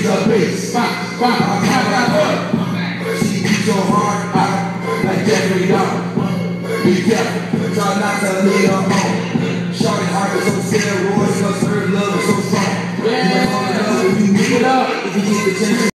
she's a beast. Bop, bop, bop, bop, bop. She beats your heart out like Jeffrey Dahmer. Be careful, try not to lead her home. Shorty heart is on steroids, cause her love is so strong. Yeah. You know, if you need it up, if you get the chance.